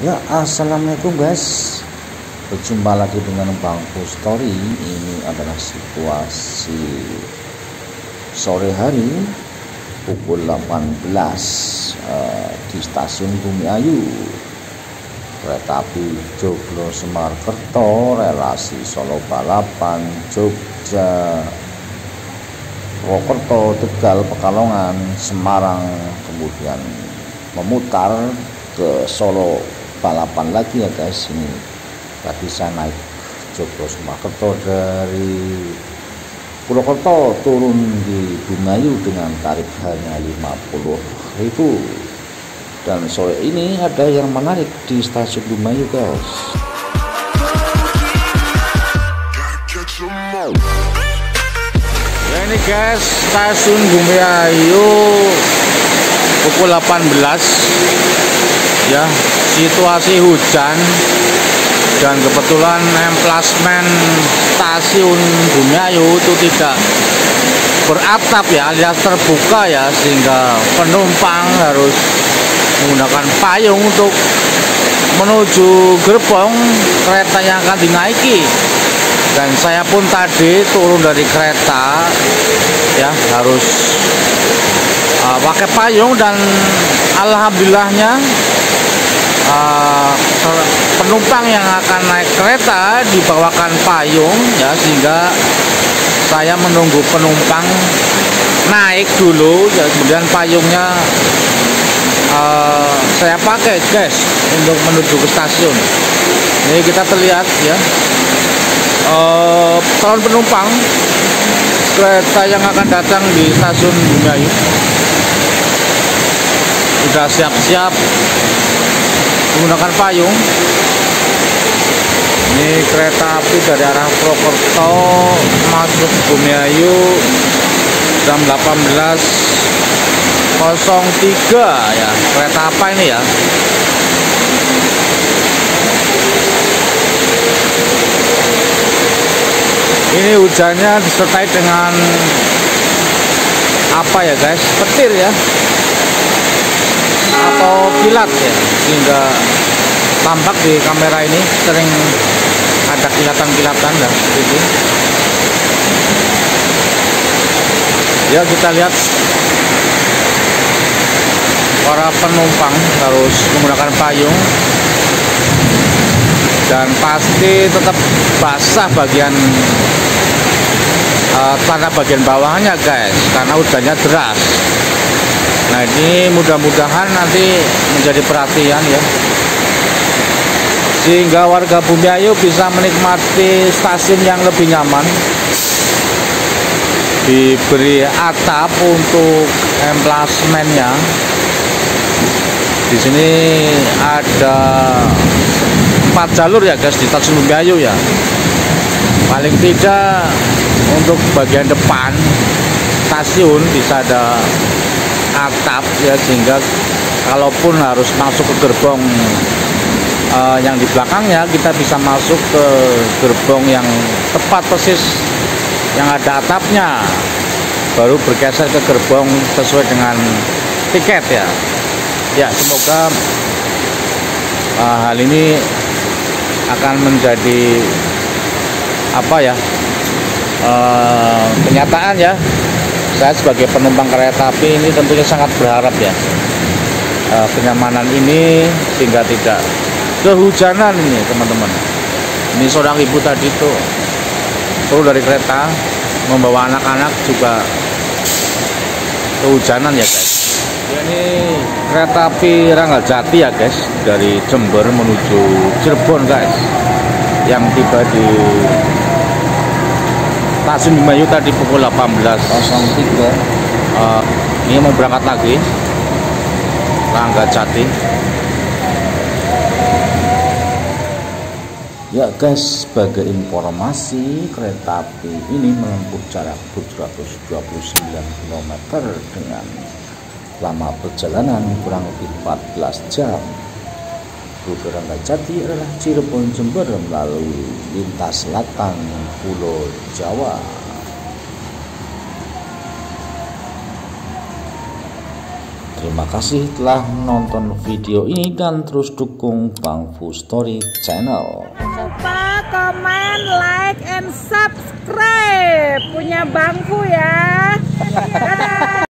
Ya, assalamualaikum guys. Berjumpa lagi dengan Bangku Story. Ini adalah situasi sore hari pukul 18 uh, di stasiun Bumi Ayu. Kereta api Joglo Semarkerto relasi Solo Balapan Jogja Purwokerto, Tegal, Pekalongan, Semarang, kemudian memutar ke Solo balapan lagi ya guys. Ini tadi saya naik Joglo Sumakerto dari Purwokerto turun di Bumayu dengan tarif hanya 50.000 dan sore ini ada yang menarik di stasiun Bumayu guys. Ya ini guys stasiun Bumayu pukul 18 ya situasi hujan dan kebetulan emplasmen stasiun Bumiayu itu tidak beratap ya alias terbuka ya sehingga penumpang harus menggunakan payung untuk menuju gerbong kereta yang akan dinaiki. Dan saya pun tadi turun dari kereta ya harus uh, pakai payung dan alhamdulillahnya uh, penumpang yang akan naik kereta dibawakan payung ya sehingga saya menunggu penumpang naik dulu ya kemudian payungnya uh, saya pakai guys untuk menuju ke stasiun. Ini kita terlihat ya. Uh, calon penumpang kereta yang akan datang di stasiun Bumayu sudah siap-siap menggunakan payung. Ini kereta api dari arah Purwokerto masuk Bumiayu jam 18.03 ya kereta apa ini ya? Ini hujannya disertai dengan apa ya guys? Petir ya atau kilat ya sehingga tampak di kamera ini sering ada kilatan-kilatan dan seperti itu ya kita lihat. Para penumpang harus menggunakan payung. Dan pasti tetap basah bagian uh, tanah bagian bawahnya guys karena hujannya deras Nah ini mudah-mudahan nanti menjadi perhatian ya. Sehingga warga Bumi Ayu bisa menikmati stasiun yang lebih nyaman. Diberi atap untuk emplasmennya di sini ada empat jalur ya guys di stasiun Bumi Ayu ya. Paling tidak untuk bagian depan stasiun bisa ada atap ya sehingga kalaupun harus masuk ke gerbong uh, yang di belakangnya kita bisa masuk ke gerbong yang tepat persis yang ada atapnya. Baru bergeser ke gerbong sesuai dengan tiket ya. Ya semoga uh, hal ini akan menjadi apa ya uh, kenyataan ya saya sebagai penumpang kereta api ini tentunya sangat berharap ya. Uh, kenyamanan ini sehingga tidak kehujanan ini teman-teman. Ini seorang ibu tadi itu turun dari kereta membawa anak-anak juga kehujanan ya guys. Ini kereta api Ranggal Jati ya guys dari Jember menuju Cirebon guys yang tiba di stasiun Bimayu tadi pukul 18.03 uh, ini mau berangkat lagi. Rangga Jati. Ya guys, sebagai informasi kereta api ini menempuh jarak 729 km dengan lama perjalanan kurang lebih 14 jam. Rute Rangga Jati adalah Cirebon Jember melalui lintas selatan Pulau Jawa. Terima kasih telah menonton video ini dan terus dukung Bang Fu Story Channel. Lupa komen, like, and subscribe punya Bang